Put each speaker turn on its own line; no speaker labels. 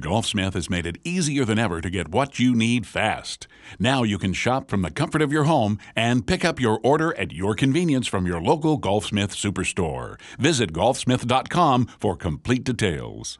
Golfsmith has made it easier than ever to get what you need fast. Now you can shop from the comfort of your home and pick up your order at your convenience from your local Golfsmith superstore. Visit golfsmith.com for complete details.